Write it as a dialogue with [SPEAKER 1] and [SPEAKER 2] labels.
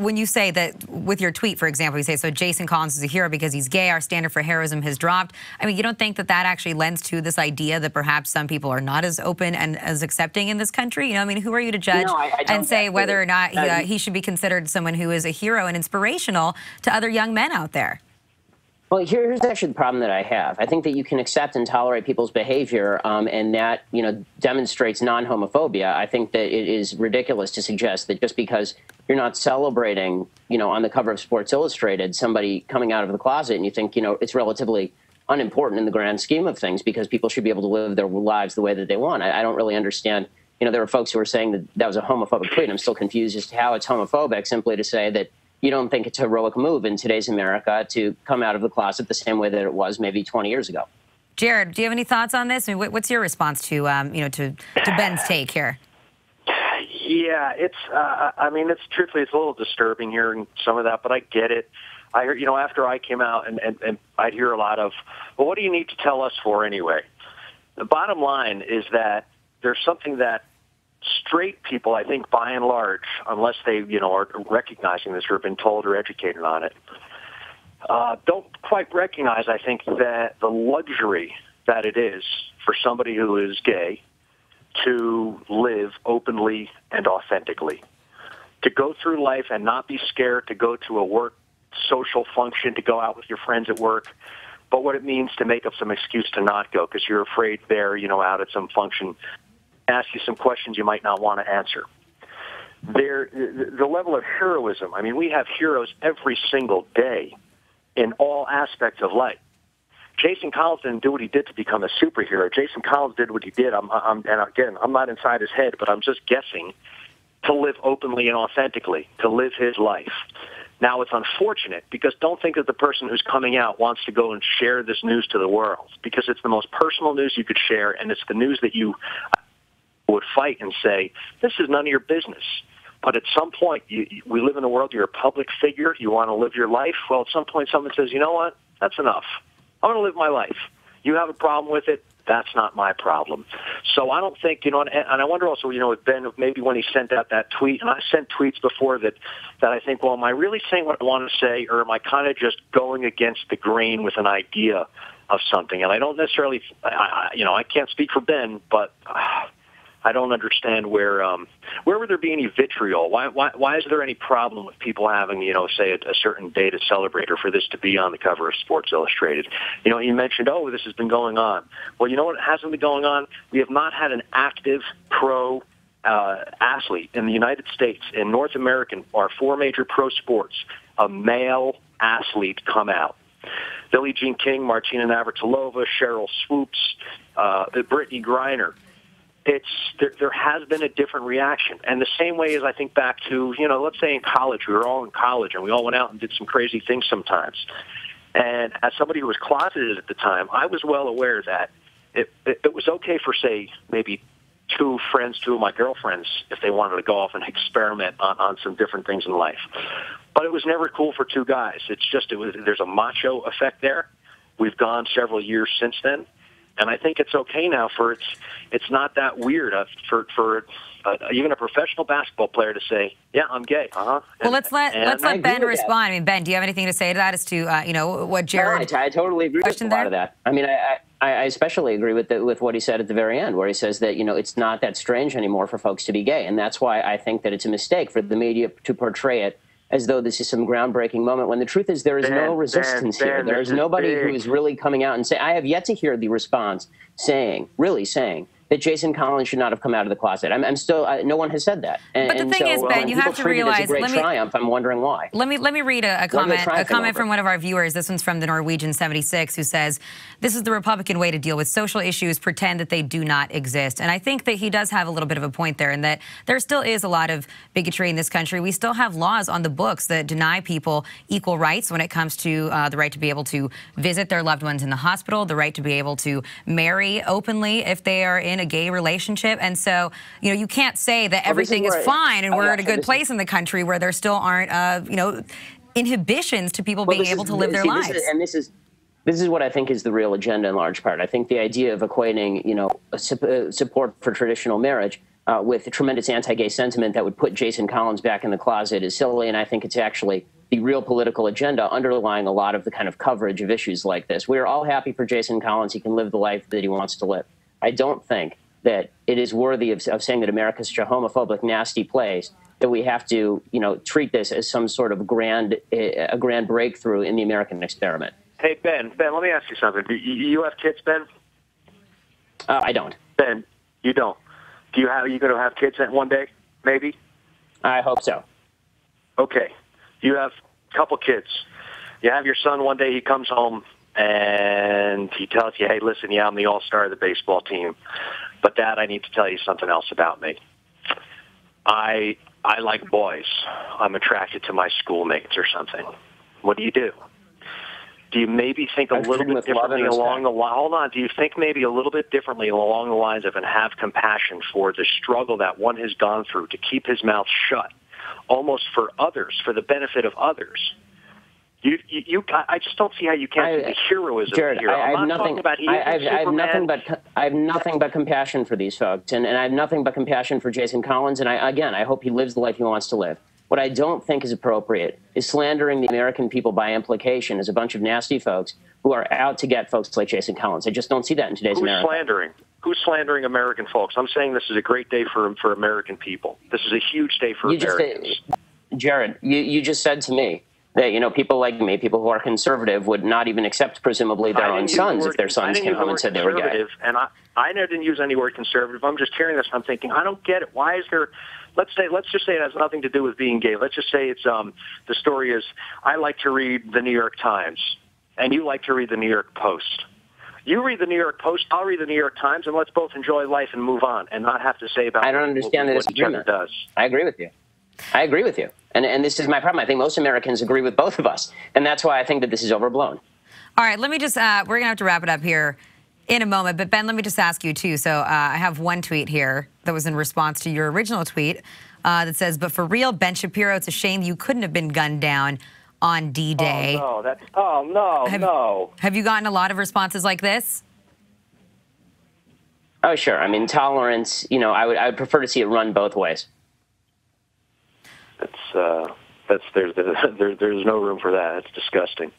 [SPEAKER 1] when you say that with your tweet, for example, you say, so Jason Collins is a hero because he's gay, our standard for heroism has dropped. I mean, you don't think that that actually lends to this idea that perhaps some people are not as open and as accepting in this country? You know, I mean, who are you to judge
[SPEAKER 2] no, I, I
[SPEAKER 1] and say whether or not he, uh, he should be considered someone who is a hero and inspirational to other young men out there?
[SPEAKER 2] Well, here's actually the problem that I have. I think that you can accept and tolerate people's behavior, um, and that you know demonstrates non-homophobia. I think that it is ridiculous to suggest that just because you're not celebrating, you know, on the cover of Sports Illustrated, somebody coming out of the closet, and you think, you know, it's relatively unimportant in the grand scheme of things because people should be able to live their lives the way that they want. I, I don't really understand. You know, there were folks who were saying that that was a homophobic tweet. I'm still confused as to how it's homophobic simply to say that you don't think it's a heroic move in today's America to come out of the closet the same way that it was maybe 20 years ago.
[SPEAKER 1] Jared, do you have any thoughts on this? I mean, what's your response to um, you know to, to Ben's take here?
[SPEAKER 3] Yeah, it's. Uh, I mean, it's truthfully, it's a little disturbing hearing some of that, but I get it. I hear, you know, after I came out, and, and, and I'd hear a lot of, well, what do you need to tell us for anyway? The bottom line is that there's something that straight people, I think, by and large, unless they, you know, are recognizing this or have been told or educated on it, uh, don't quite recognize, I think, that the luxury that it is for somebody who is gay to live openly and authentically, to go through life and not be scared to go to a work social function, to go out with your friends at work, but what it means to make up some excuse to not go because you're afraid there, you know, out at some function ask you some questions you might not want to answer. There, the level of heroism. I mean, we have heroes every single day in all aspects of life. Jason Collins didn't do what he did to become a superhero. Jason Collins did what he did. I'm, I'm, and again, I'm not inside his head, but I'm just guessing to live openly and authentically, to live his life. Now, it's unfortunate because don't think that the person who's coming out wants to go and share this news to the world because it's the most personal news you could share, and it's the news that you would fight and say, this is none of your business. But at some point, you, we live in a world, you're a public figure, you want to live your life. Well, at some point, someone says, you know what? That's enough. I'm going to live my life. You have a problem with it? That's not my problem. So I don't think, you know, and, and I wonder also, you know, with Ben, maybe when he sent out that tweet, and I sent tweets before that, that I think, well, am I really saying what I want to say, or am I kind of just going against the grain with an idea of something? And I don't necessarily, I, you know, I can't speak for Ben, but uh, I don't understand where um, where would there be any vitriol? Why, why why is there any problem with people having you know say a, a certain day to celebrate or for this to be on the cover of Sports Illustrated? You know, you mentioned oh this has been going on. Well, you know what hasn't been going on? We have not had an active pro uh, athlete in the United States in North American our four major pro sports a male athlete come out. Billie Jean King, Martina Navratilova, Cheryl Swoopes, uh, Brittney Griner it's there, there has been a different reaction. And the same way as I think back to, you know, let's say in college, we were all in college and we all went out and did some crazy things sometimes. And as somebody who was closeted at the time, I was well aware that it, it, it was okay for, say, maybe two friends, two of my girlfriends, if they wanted to go off and experiment on, on some different things in life. But it was never cool for two guys. It's just, it was, there's a macho effect there. We've gone several years since then and I think it's okay now for it's it's not that weird uh, for for uh, even a professional basketball player to say, "Yeah, I'm gay." Uh-huh.
[SPEAKER 1] well, let's let let's let Ben respond. I mean, Ben, do you have anything to say to that as to uh, you know what Jared?
[SPEAKER 2] No, I, I, totally agree with a lot of that. I mean, I, I, I especially agree with the, with what he said at the very end, where he says that you know it's not that strange anymore for folks to be gay, and that's why I think that it's a mistake for the media to portray it as though this is some groundbreaking moment when the truth is there is ben, no resistance ben, here. Ben, there is nobody who is really coming out and say, I have yet to hear the response saying, really saying, that Jason Collins should not have come out of the closet. I'm, I'm still, uh, no one has said that.
[SPEAKER 1] And, but the thing so, is, Ben, uh, you have to realize.
[SPEAKER 2] let me, triumph. I'm wondering why.
[SPEAKER 1] Let me let me read a, a comment. A comment from one of our viewers. This one's from the Norwegian 76, who says, "This is the Republican way to deal with social issues. Pretend that they do not exist." And I think that he does have a little bit of a point there, in that there still is a lot of bigotry in this country. We still have laws on the books that deny people equal rights when it comes to uh, the right to be able to visit their loved ones in the hospital, the right to be able to marry openly if they are in a gay relationship. And so, you know, you can't say that well, everything is, is, fine and oh, we're yeah, at a good place is, in the country where there still aren't, uh, you know, inhibitions to people well, being able is, to live their
[SPEAKER 2] see,
[SPEAKER 1] lives.
[SPEAKER 2] Is, and this is this is what I think is the real agenda in large part. I think the idea of equating, you know, support for traditional marriage uh, with tremendous anti-gay sentiment that would put Jason Collins back in the closet is silly, and I think it's actually the real political agenda underlying a lot of the kind of coverage of issues like this. We are all happy for Jason Collins; he can live the life that he wants to live. I don't think that it is worthy of, of saying that America is such a homophobic, nasty place that we have to, you know, treat this as some sort of grand, a grand breakthrough in the American experiment.
[SPEAKER 3] Hey Ben, Ben, let me ask you something. Do you, you have kids, Ben?
[SPEAKER 2] Uh, I don't.
[SPEAKER 3] Ben, you don't. Do you have? Are you going to have kids one day? Maybe.
[SPEAKER 2] I hope so.
[SPEAKER 3] Okay. You have a couple kids. You have your son one day. He comes home and he tells you, "Hey, listen, yeah, I'm the all-star of the baseball team, but Dad, I need to tell you something else about me. I I like boys. I'm attracted to my schoolmates or something. What do you do? Do you maybe think a
[SPEAKER 2] I've
[SPEAKER 3] little bit differently along the line? Hold on. Do you think maybe a little bit differently along the lines of and have compassion for the struggle that one has gone through to keep his mouth shut, almost for others, for the benefit of others? You, you, you, I just don't see how you can't I, see the heroism
[SPEAKER 2] Jared,
[SPEAKER 3] here.
[SPEAKER 2] I,
[SPEAKER 3] I
[SPEAKER 2] have nothing.
[SPEAKER 3] About
[SPEAKER 2] I, I, have, I have nothing but I have nothing but compassion for these folks, and, and I have nothing but compassion for Jason Collins. And I, again, I hope he lives the life he wants to live. What I don't think is appropriate is slandering the American people by implication as a bunch of nasty folks who are out to get folks like Jason Collins. I just don't see that in today's
[SPEAKER 3] Who's
[SPEAKER 2] America.
[SPEAKER 3] slandering? Who's slandering American folks? I'm saying this is a great day for for American people. This is a huge day for
[SPEAKER 2] you
[SPEAKER 3] Americans.
[SPEAKER 2] Just, Jared, you, you just said to me that you know people like me, people who are conservative, would not even accept presumably their own sons
[SPEAKER 3] word,
[SPEAKER 2] if their sons came home and said they were gay.
[SPEAKER 3] And I, I never didn't use any word conservative. I'm just hearing this. I'm thinking, I don't get it. Why is there? let's say let's just say it has nothing to do with being gay. Let's just say it's um the story is I like to read the New York Times and you like to read the New York Post. You read the New York Post, I'll read the New York Times, and let's both enjoy life and move on, and not have to say about.
[SPEAKER 2] I don't understand
[SPEAKER 3] what,
[SPEAKER 2] what
[SPEAKER 3] each other does.
[SPEAKER 2] I agree with you. I agree with you, and and this is my problem. I think most Americans agree with both of us, and that's why I think that this is overblown.
[SPEAKER 1] All right, let me just. Uh, we're gonna have to wrap it up here in a moment. But Ben, let me just ask you too. So uh, I have one tweet here that was in response to your original tweet uh, that says, "But for real, Ben Shapiro, it's a shame you couldn't have been gunned down." On D-Day.
[SPEAKER 3] Oh no! That's oh no!
[SPEAKER 1] Have,
[SPEAKER 3] no.
[SPEAKER 1] Have you gotten a lot of responses like this?
[SPEAKER 2] Oh sure. I mean, tolerance. You know, I would I would prefer to see it run both ways.
[SPEAKER 3] Uh, that's there's there's no room for that. It's disgusting.